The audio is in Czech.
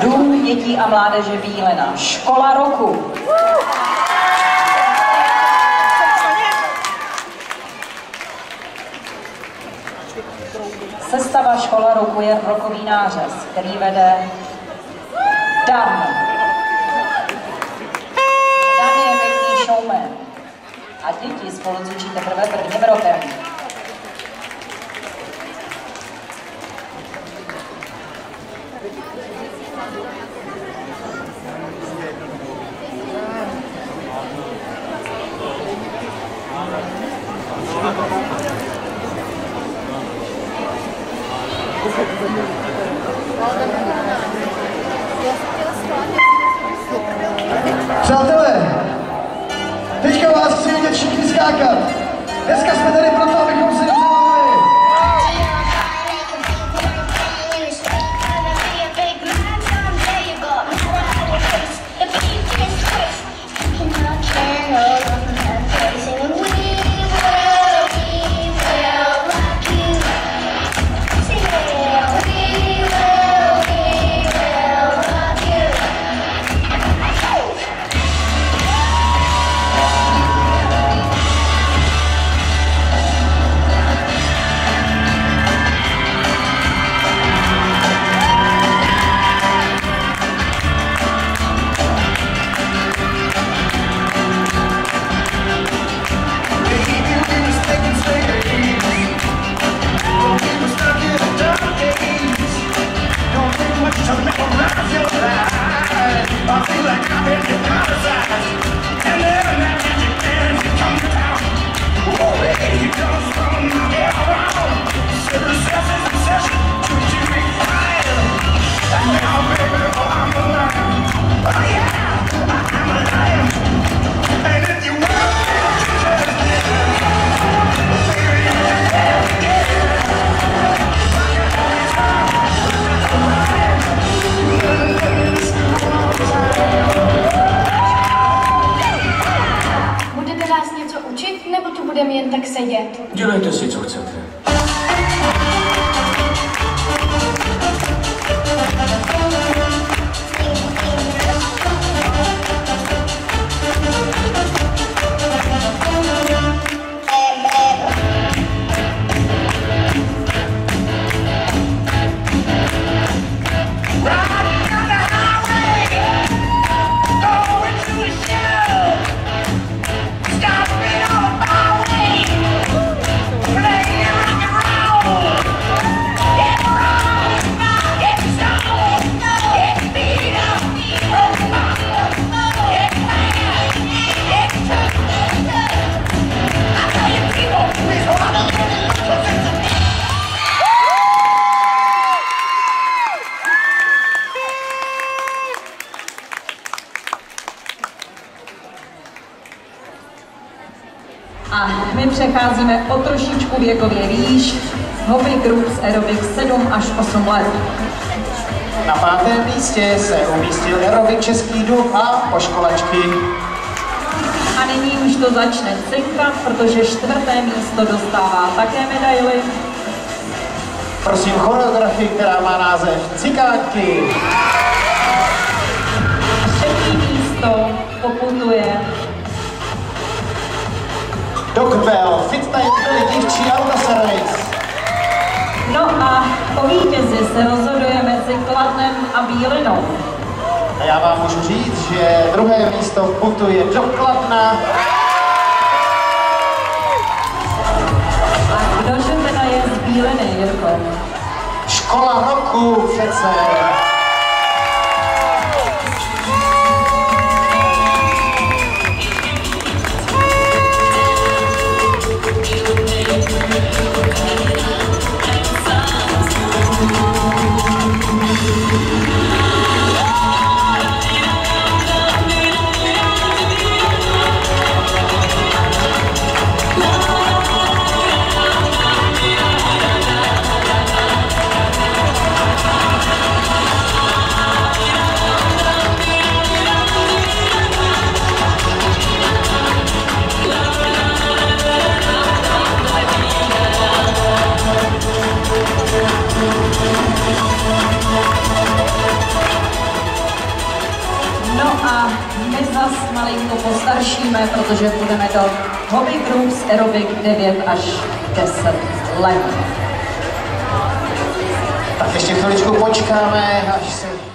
Dům dětí a mládeže Bílena, škola roku. Sestava škola roku je rokový nářez, který vede Dan. Dan je pěkný showman. A děti spolu cvičí teprve prvním rokem. Přátelé, teďka vás chci vidět všichni skákat. Dneska budeme jen tak A my přecházíme o trošičku věkově výš. Hobby Groups Aerobic 7 až 8 let. Na pátém místě se umístil aerobik Český dům a poškolačky. A nyní už to začne cinkat, protože čtvrté místo dostává také medaily. Prosím choreografii, která má název Cikátky. No a po vítězi se rozhoduje mezi Kladnem a Bílinou. A já vám můžu říct, že druhé místo putuje do Kladna. A kdože teda je z Bíliny, Jirko? Škola roku přece. Postaršíme, protože budeme do Hobby Groups Aerobic 9 až 10 let. Tak ještě chviličku počkáme, až se